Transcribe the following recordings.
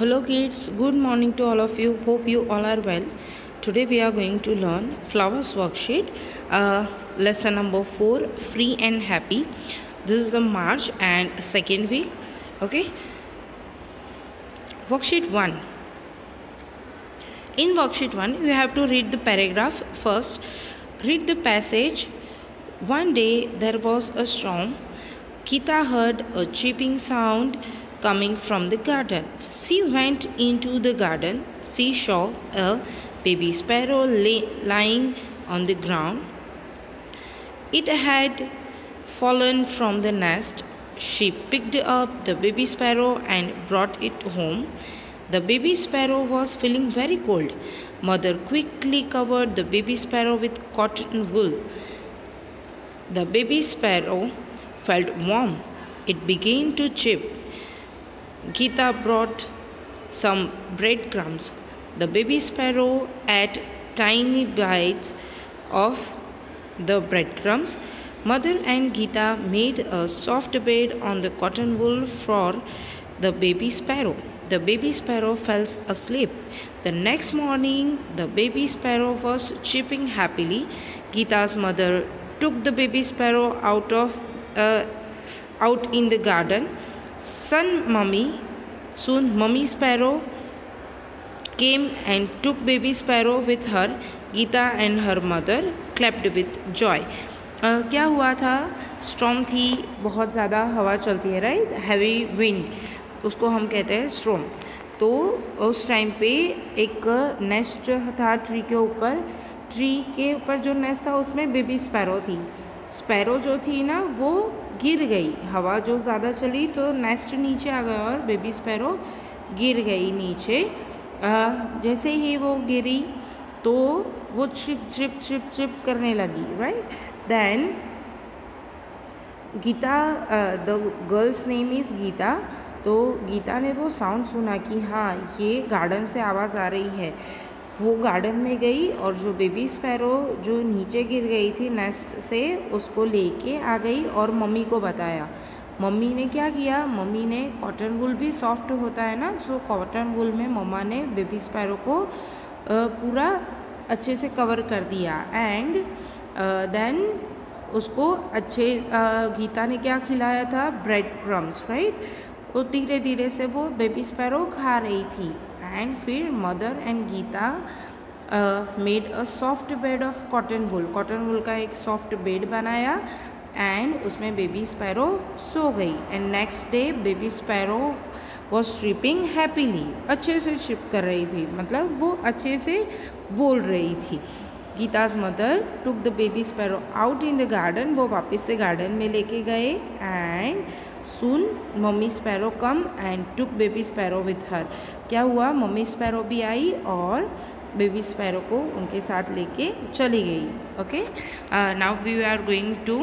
Hello kids, good morning to all of you. Hope you all are well. Today we are going to learn flowers worksheet, uh, lesson number 4, free and happy. This is the March and second week. Okay. Worksheet 1. In worksheet 1, you have to read the paragraph first. Read the passage. One day there was a storm. Kita heard a chirping sound coming from the garden. She went into the garden. She saw a baby sparrow lay, lying on the ground. It had fallen from the nest. She picked up the baby sparrow and brought it home. The baby sparrow was feeling very cold. Mother quickly covered the baby sparrow with cotton wool. The baby sparrow felt warm. It began to chirp. Gita brought some breadcrumbs. The baby sparrow ate tiny bites of the breadcrumbs. Mother and Gita made a soft bed on the cotton wool for the baby sparrow. The baby sparrow fell asleep. The next morning, the baby sparrow was chirping happily. Gita's mother took the baby sparrow out of uh, out in the garden. Son, mummy, soon mummy sparrow came and took baby sparrow with her. Geeta and her mother clapped with. Uh, क्या हुआ था storm थी बहुत ज़्यादा हवा चलती है right heavy wind उसको हम कहते हैं स्ट्रॉम तो उस टाइम पे एक नेस्ट था ट्री के ऊपर ट्री के ऊपर जो नेस्ट था उसमें बेबी स्पैरो थी स्पैरो जो थी ना वो गिर गई। हवा जो ज़्यादा चली तो नेस्ट नीचे आ गया और बेबी स्पैरो गिर गई नीचे। आ, जैसे ही वो गिरी तो वो छिप छिप छिप छिप करने लगी right then Geeta the girl's name is Geeta. तो गीता ने वो साउंड सुना कि हाँ ये गार्डन से आवाज़ आ रही है। वो गार्डन में गई और जो बेबी स्पैरो जो नीचे गिर गई थी नेस्ट से, उसको लेके आ गई और मम्मी को बताया। मम्मी ने क्या किया? मम्मी ने कॉटन वुल भी सॉफ्ट होता है ना सो कॉटन वुल में मम्मा ने बेबी स्पैरो को पूरा अच्छे से कवर कर दिया। एंड देन उसको अच्छे गीता ने क्या खिलाया था? ब्रेड क्रम्स राइट तो धीरे धीरे से वो बेबी स्पैरो खा रही थी। एंड फिर mother and Geeta made a soft bed of cotton wool cotton wool का एक सॉफ्ट बेड बनाया एंड उसमें बेबी स्पैरो सो गई. And next day baby sparrow was tripping happily अच्छे से ट्रिप कर रही थी. मतलब वो अच्छे से बोल रही थी. Geeta's mother took the baby sparrow out in the garden वो वापस से गार्डन में लेके गए and soon mummy sparrow come and took baby sparrow with her क्या हुआ? मम्मी स्पैरो भी आई और बेबी स्पैरो को उनके साथ लेके चली गई okay now we are going to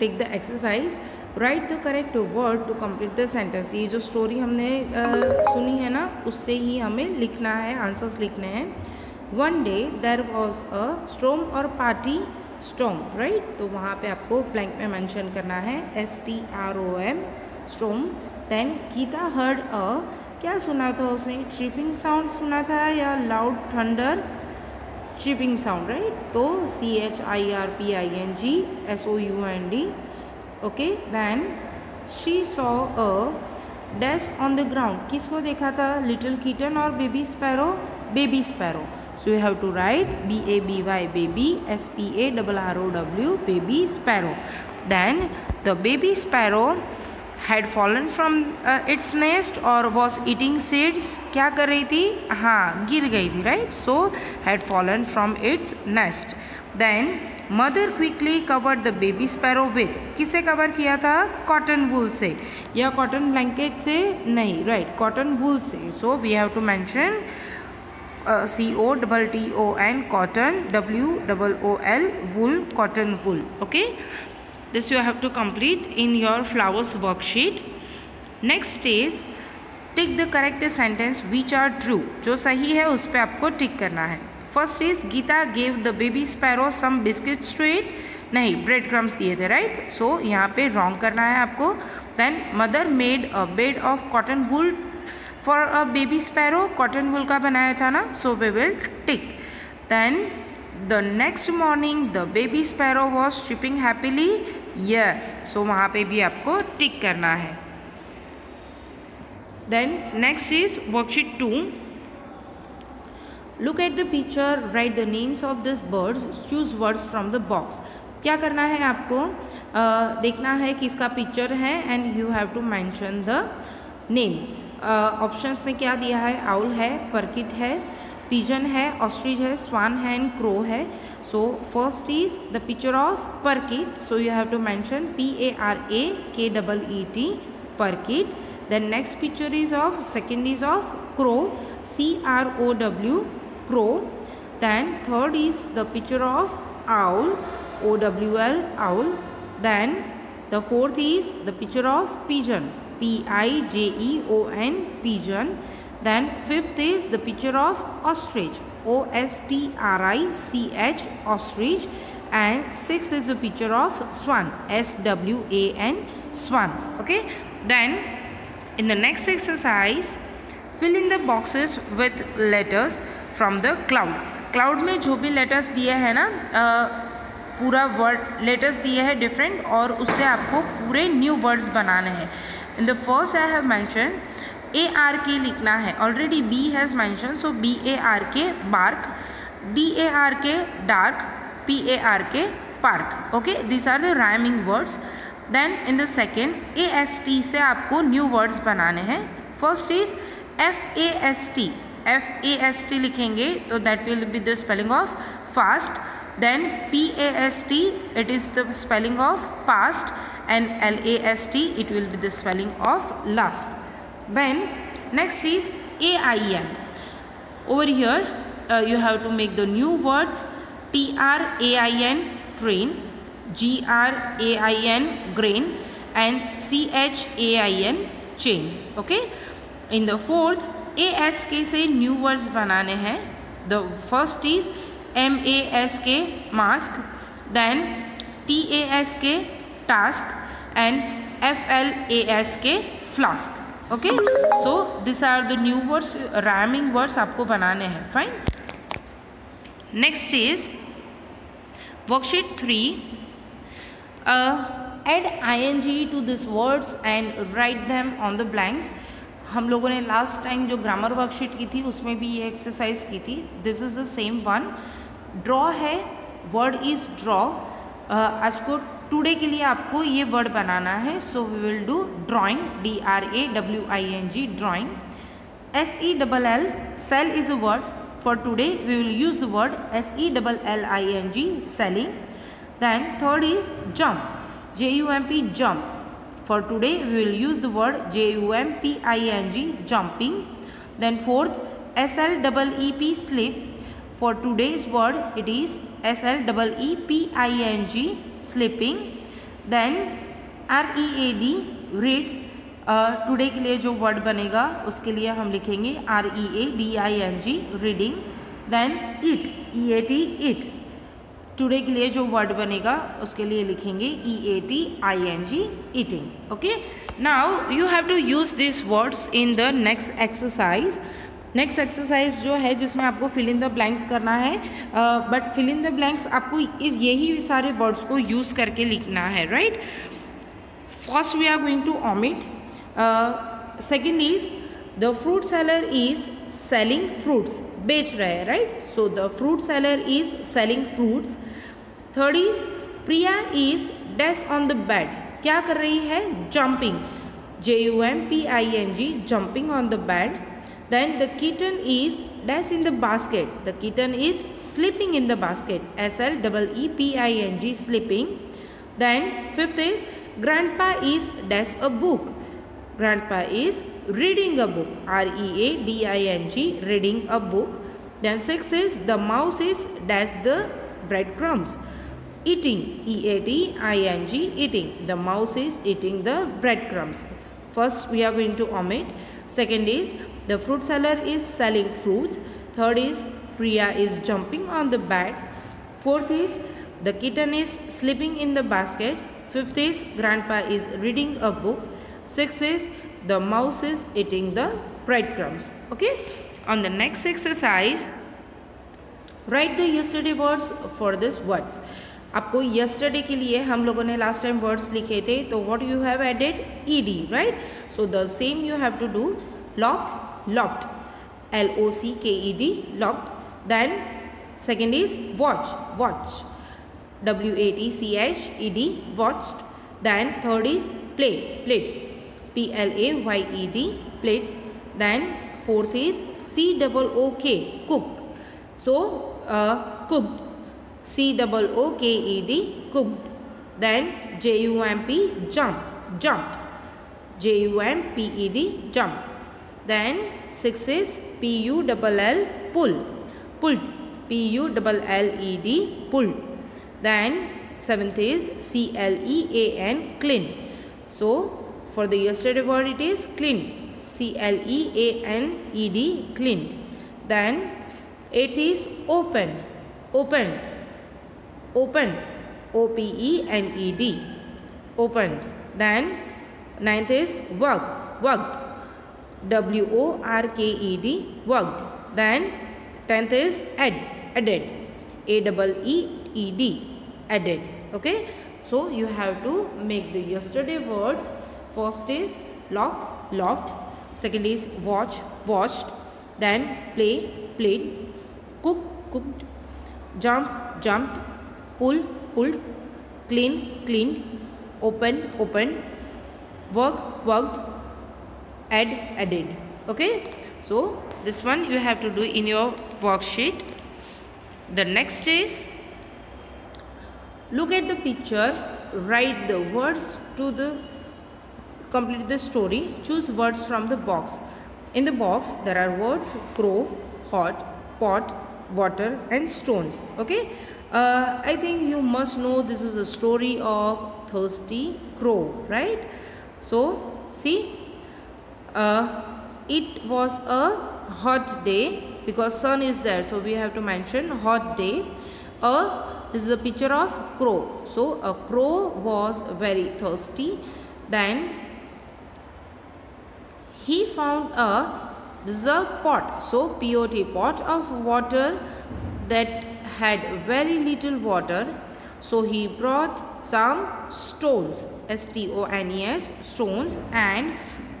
take the exercise write the correct word to complete the sentence ये जो स्टोरी हमने uh, सुनी है ना उससे ही हमें लिखना है आंसर्स लिखने हैं। One day there was a storm और पार्टी स्टोम राइट तो वहाँ पे आपको ब्लैंक में मेंशन करना है S T R O M storm then Gita heard a क्या सुना था उसने? ट्रिपिंग साउंड सुना था या loud thunder chirping sound right तो C H I R P I N G S O U N D okay then she saw a dash on the ground किसको देखा था? लिटिल कीटन और baby sparrow baby sparrow so you have to write B A B Y baby S P A double R O W baby sparrow then the baby sparrow had fallen from its nest और was eating seeds क्या कर रही थी? हाँ गिर गई थी right so had fallen from its nest then mother quickly covered the baby sparrow with किसे कवर किया था? कॉटन वूल से. या कॉटन ब्लैंकेट से? नहीं राइट कॉटन वूल से. So we have to mention C O double T O N cotton W double O L wool cotton wool okay this you have to complete in your flowers worksheet. Next is tick the correct sentence which are true जो सही है, उस पर आपको tick करना है। First is Gita gave the baby sparrow some biscuits to it नहीं bread crumbs दिए थे राइट सो यहाँ पे रॉन्ग करना है आपको। Then mother made a bed of cotton wool for a baby sparrow cotton wool का बनाया था ना so we will tick then the next morning the baby sparrow was tripping happily yes so वहाँ पे भी आपको टिक करना है. Then next is worksheet two look at the picture write the names of this birds choose words from the box क्या करना है आपको? uh, देखना है कि इसका पिक्चर है and you have to mention the name options में क्या दिया है? आउल है परकिट है पिजन है ऑस्ट्रिच है स्वान है एंड क्रो है. So first is the picture of parakeet so you have to mention P A R A K double E T parakeet then next picture is of second is of crow C R O W crow then third is the picture of owl, o w l, owl. Then the fourth is the picture of pigeon. P-I-J-E-O-N, pigeon. Then fifth is the picture of ostrich, O-S-T-R-I-C-H, ostrich. And sixth is the picture of swan, S-W-A-N, swan. Okay. Then in the next exercise, fill in the boxes with letters from the cloud. Cloud में जो भी letters दिए हैं ना आ, पूरा word letters दिए हैं different और उससे आपको पूरे न्यू वर्ड्स बनाने हैं in the first I have mention A R K लिखना है. Already B has mention so B A R K bark D A R K dark P A R K park okay this are the rhyming words then in the second A S T से आपको new words बनाने हैं. First is F A S T F A S T लिखेंगे तो that will be the spelling of fast then P A S T it is the spelling of past and LAST it will be the spelling of last. Then next is AIN. Over here uh, you have to make the new words TRAIN train, GRAIN grain and CHAIN chain. Okay. In the fourth ASK से new words बनाने हैं. The first is M A S K mask then T A S K task and F L A S K flask okay so this are the new words rhyming words आपको बनाने हैं. Fine next is worksheet three add I N G to this words and write them on the blanks हम लोगों ने last time जो grammar worksheet की थी, उसमें भी ये एक्सरसाइज की थी. This is the same one draw है वर्ड इज़ ड्रॉ आज को टुडे के लिए आपको ये वर्ड बनाना है. So we will do drawing D R A W I N G drawing S E double L sell is a word for today we will use the word S E double L I N G selling then third is jump J U M P jump for today we will use the word j u m p i n g jumping then fourth s l double e p slip for today's word it is s l double e p i n g sleeping then R E A D read today के लिए जो word बनेगा उसके लिए हम लिखेंगे R E A D I N G reading then eat E A T eat today के लिए जो वर्ड बनेगा, उसके लिए लिखेंगे E A T I N G eating okay now you have to use this words in the next exercise next exercise जो है, जिसमें आपको फिल इन द ब्लैंक्स करना है but fill in the blanks आपको इस, यही सारे वर्ड्स को यूज़ करके लिखना है right first we are going to omit second is the fruit seller is selling fruits बेच रहे हैं right so the fruit seller is selling fruits third is Priya is dash on the bed क्या कर रही है? Jumping J U M P I N G jumping on the bed then the kitten is dash in the basket the kitten is sleeping in the basket S L double E P I N G sleeping then fifth is grandpa is dash a book grandpa is reading a book. R E A D I N G reading a book. Then 6 is the mouse is dash the breadcrumbs. Eating E A T I N G eating. The mouse is eating the breadcrumbs. First we are going to omit. Second is the fruit seller is selling fruits. Third is Priya is jumping on the bed. Fourth is the kitten is sleeping in the basket. Fifth is grandpa is reading a book. Sixth is the mouse is eating the breadcrumbs okay on the next exercise write the yesterday words for this words आपको yesterday के लिए हम लोगों ने last time words लिखे थे तो what you have added ed right so the same you have to do lock locked l o c k e d locked then second is watch watch w a t c h e d watched then third is play played p l a y e d played then fourth is c double o k cook. So uh, cooked. C double o k e d cooked. Then j u m p jump jumped. J u m p e d jumped. Then six is p u double l pull pulled. P u double l e d pulled. Then seventh is c l e a n clean so for the yesterday word it is clean. C-L-E-A-N-E-D. Clean. Then it is open. Open. Open. O-P-E-N-E-D. Opened. Then ninth is work. Worked. W-O-R-K-E-D. Worked. Then tenth is add. Added. A-double-E-E-D. Added. Okay. So you have to make the yesterday words first is lock locked. Second is watch watched. Then play played. Cook cooked. Jump jumped. Pull pulled. Clean cleaned. Open opened work worked. Add added. Okay? So this one you have to do in your worksheet. The next is look at the picture. Write the words to the complete the story choose words from the box. In the box there are words crow hot pot water and stones okay? Uh, i think you must know this is a story of thirsty crow right? So see uh, it was a hot day because sun is there so we have to mention hot day. A this is a picture of crow. So a crow was very thirsty. Then he found a a pot so pot pot of water that had very little water. So he brought some stones s t o n e s stones and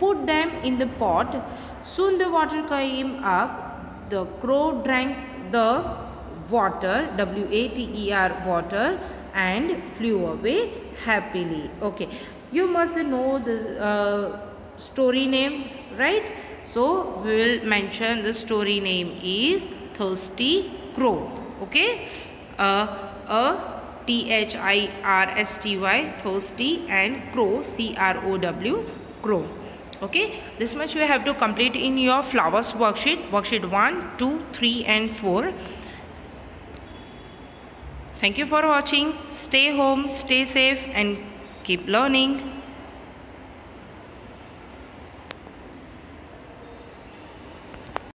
put them in the pot. Soon the water came up. The crow drank the water w a t e r water and flew away happily. Okay. You must know the uh, story name right? So we will mention the story name is thirsty crow okay? Uh, a t h i r s t y thirsty and crow c r o w crow okay? This much you have to complete in your flowers worksheet worksheet 1 2 3 and 4 thank you for watching. Stay home stay safe and keep learning